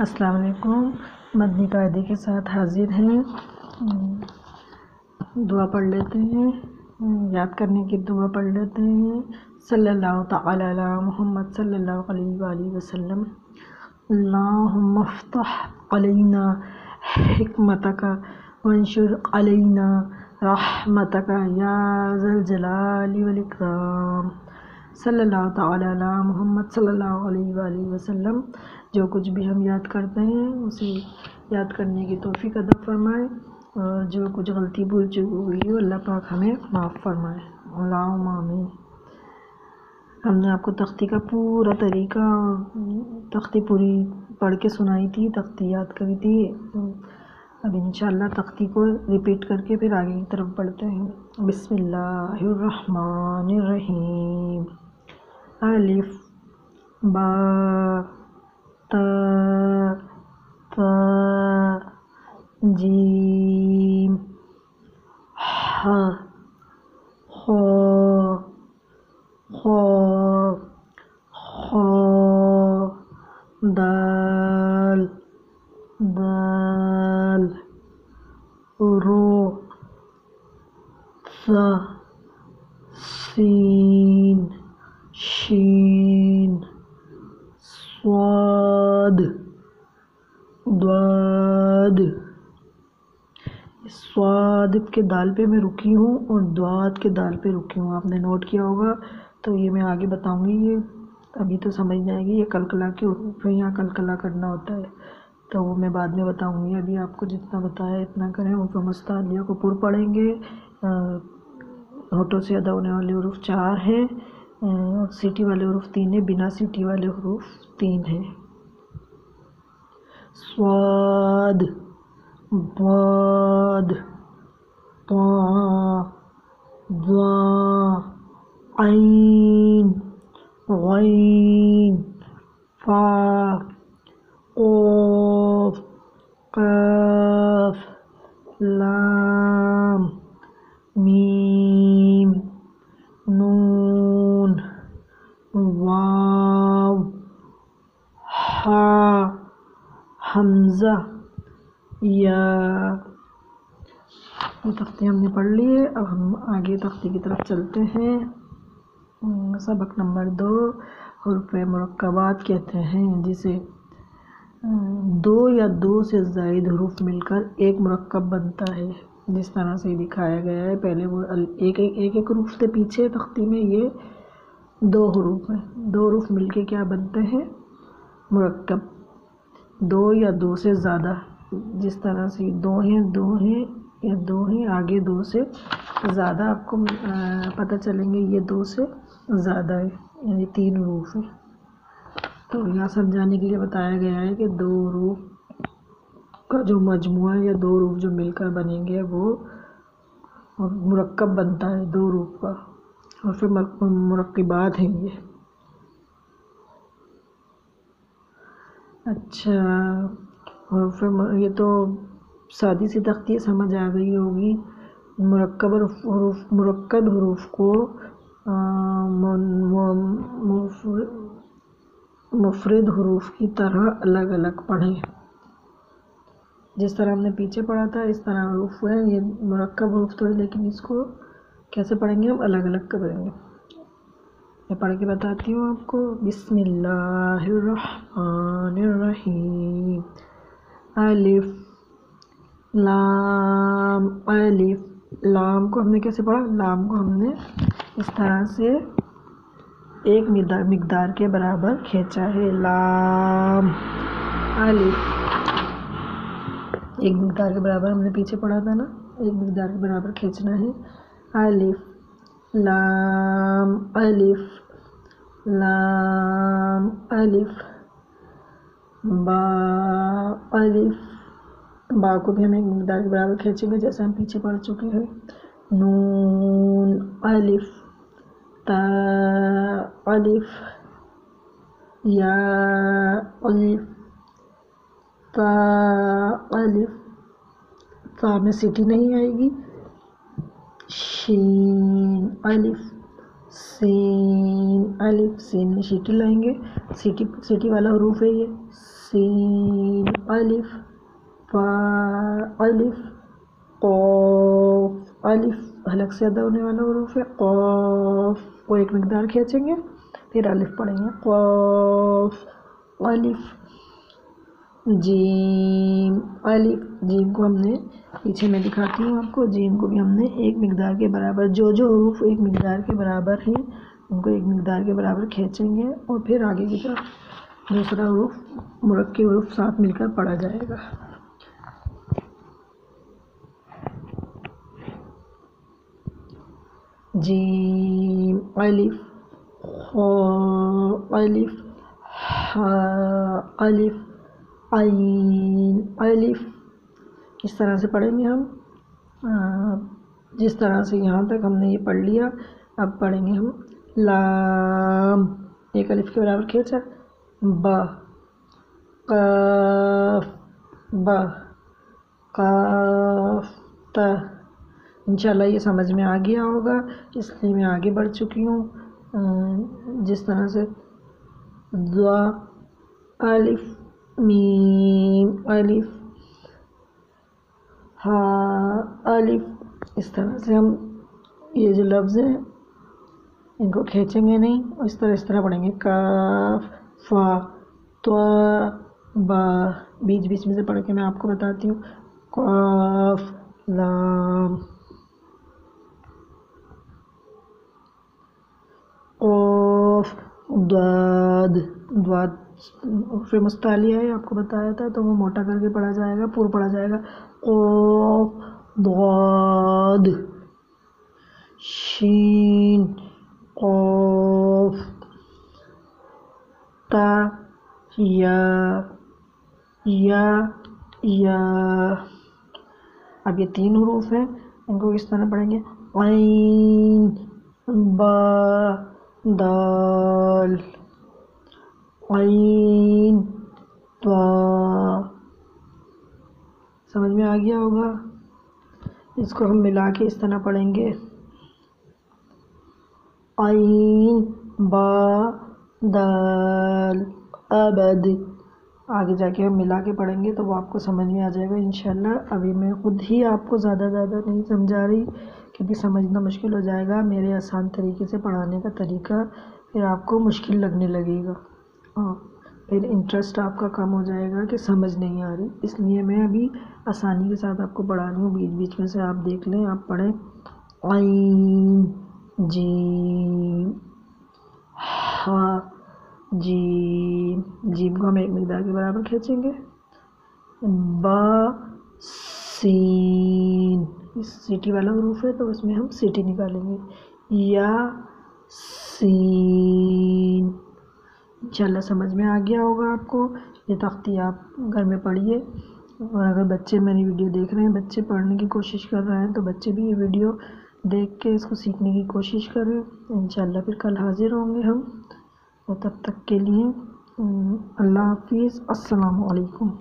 अस्सलाम वालेकुम मदनी कायदे के साथ हाजिर हैं। दुआ पढ़ लेते हैं। याद करने की दुआ पढ़ लेते हैं। सल्लल्लाहु ताला अला मोहम्मद सल्लल्लाहु अलैहि वसल्लम। अल्लाहुम्मा अफ्तह अलैना हिकमतका वंशुर अलैना रहमतका या ज़ल जलाली वल इकराम। सल्लल्लाहु ताला मोहम्मद सल्लल्लाहु अलैहि वसल्लम। जो कुछ भी हम याद करते हैं, उसे याद करने की तोफ़ी अदा फरमाए और जो कुछ गलती भूल चुकी हुई है, अल्लाह पाक हमें माफ़ फरमाए। आमीन। हमने आपको तख्ती का पूरा तरीका और तख्ती पूरी पढ़ के सुनाई थी, तख्ती याद करी थी। अब इंशाल्लाह तख्ती को रिपीट करके फिर आगे की तरफ़ बढ़ते हैं। बिस्मिल्लाहिर्रहमानिर्रहीम। alif. Ba ta ta jim. Ha. Ho. Ho. Ho. Dal. Dal. Ro sa sin. स्वाद के दाल पे मैं रुकी हूँ और द्वाद के दाल पे रुकी हूँ। आपने नोट किया होगा तो ये मैं आगे बताऊँगी। ये अभी तो समझ जाएगी ये कलकला के में यहाँ कलकला करना होता है। तो वो मैं बाद में बताऊँगी। अभी आपको जितना बताया, इतना करें। वो मस्तालिया को पुर पढ़ेंगे होटो से अदा होने वाले हरूफ चार हैं। और सीटी वाले हरूफ तीन है। बिना सिटी वाले हरूफ तीन है। स्वाद बाद आइन गैन फा क़ाफ क़ाफ लाम मीम नून वाव हा हमज़ा या ये तख्ती हमने पढ़ ली है अब हम आगे तख्ती की तरफ़ चलते हैं। सबक नंबर दो हरूफ मरकबात कहते हैं, जिसे दो या दो से जायद हरूफ मिलकर एक मरकब बनता है। जिस तरह से दिखाया गया है, पहले वो एक एक एक एक हरूफ से पीछे तख्ती में ये दो हरूफ हैं। दो हरूफ मिलके क्या बनते हैं? मरकब दो या दो से ज़्यादा। जिस तरह से दो हैं दो हैं या दो हैं, आगे दो से ज़्यादा आपको पता चलेंगे ये दो से ज़्यादा है, यानी तीन रूफ है। तो यहाँ समझाने के लिए बताया गया है कि दो रूफ का जो मजमु या दो रूफ जो मिलकर बनेंगे वो मुरक्कब बनता है, दो रूफ का। और फिर मुरक्बात हैं ये। अच्छा और फिर ये तो सादी सी तख्ती समझ आ गई होगी। मरकब हरूफ मरकब हरूफ को मुफरद हरूफ की तरह अलग अलग पढ़ें। जिस तरह हमने पीछे पढ़ा था, इस तरह हरूफ है। ये मरकब हरूफ तो है, लेकिन इसको कैसे पढ़ेंगे हम? अलग अलग करेंगे मैं पढ़ के बताती हूँ आपको। बिस्मिल्लाहिर्रहमानिर्रहीम। अलिफ लाम, अलिफ, लाम को हमने कैसे पढ़ा? लाम को हमने इस तरह से एक मिकदार के बराबर खींचा है। लाम, अलिफ, एक मिकदार के बराबर हमने पीछे पढ़ा था ना? एक मिकदार के बराबर खींचना है। अलिफ, लाम अलिफ लाम, अलिफ, बा, अलिफ बा को भी हम एक मकदार के बराबर खींचेंगे, जैसे हम पीछे पढ़ चुके हैं। नून, अलिफ, ता, अलिफ, या, अलिफ, ता अलिफ। ता में सीटी नहीं आएगी। शीन, अलिफ, सीन अलिफ, सीन में सीटी लाएँगे। सीटी सीटी वाला हरूफ है ये। सीन, अलिफ। अलिफ, कौफ। अलिफ हलक से अदा होने वाला हरूफ है। कौफ को एक मकदार खींचेंगे, फिर अलिफ पढ़ेंगे। कौफ, अलिफ, जीम। अलिफ, जीम को हमने पीछे मैं दिखाती हूँ आपको। जीम को भी हमने एक मकदार के बराबर, जो जो हरूफ एक मकदार के बराबर हैं, उनको एक मकदार के बराबर खींचेंगे और फिर आगे की तरफ़ दूसरा हरूफ, मुरक्की हरूफ साथ मिलकर पढ़ा जाएगा। जीम अलिफ अलिफ अलिफ आइन अलिफ इस तरह से पढ़ेंगे हम? जिस तरह से यहाँ तक हमने ये पढ़ लिया, अब पढ़ेंगे हम लाम। एक अलिफ के बराबर खींचा ब। कफ। ब। कफ। त। इंशाल्लाह ये समझ में आ गया होगा, इसलिए मैं आगे बढ़ चुकी हूँ। जिस तरह से दुआ, अलिफ, मीम, अलिफ, हा, अलिफ, इस तरह से हम ये जो लफ्ज़ हैं, इनको खींचेंगे नहीं और इस तरह इस तरह पढ़ेंगे। काफ, फा तो बा बीच बीच में से पढ़ के मैं आपको बताती हूँ। काफ, लाम। दाद, द्वाद, फिर मुस्तालिया है आपको बताया था तो वो मोटा करके पढ़ा जाएगा, पूरा पढ़ा जाएगा। ओ दाद शीन कौफ ता या या या। अब ये तीन हरूफ हैं, इनको किस तरह पढ़ेंगे? आइन बा दाल आइन समझ में आ गया होगा? इसको हम मिला के इस तरह पढ़ेंगे। आइन बा दाल अबद। आगे जाके हम मिला के पढ़ेंगे तो वो आपको समझ में आ जाएगा इन अभी मैं ख़ुद ही आपको ज़्यादा ज़्यादा नहीं समझा रही, क्योंकि समझना मुश्किल हो जाएगा। मेरे आसान तरीके से पढ़ाने का तरीका फिर आपको मुश्किल लगने लगेगा। हाँ फिर इंटरेस्ट आपका कम हो जाएगा कि समझ नहीं आ रही। इसलिए मैं अभी आसानी के साथ आपको पढ़ा रही हूँ। बीच बीच में से आप देख लें, आप पढ़ें। आइन जी हा जी जीम को हम एक मकदार के बराबर खींचेंगे। बा, सीन। सिटी वाला ग्रुप है तो उसमें हम सिटी निकालेंगे। या सीन इंशाल्लाह समझ में आ गया होगा आपको। ये तख्ती आप घर में पढ़िए। और अगर बच्चे मेरी वीडियो देख रहे हैं, बच्चे पढ़ने की कोशिश कर रहे हैं तो बच्चे भी ये वीडियो देख के इसको सीखने की कोशिश करें। इंशाल्लाह फिर कल हाज़िर होंगे हम। और तब तक के लिए अल्लाह हाफिज़। अस्सलाम वालेकुम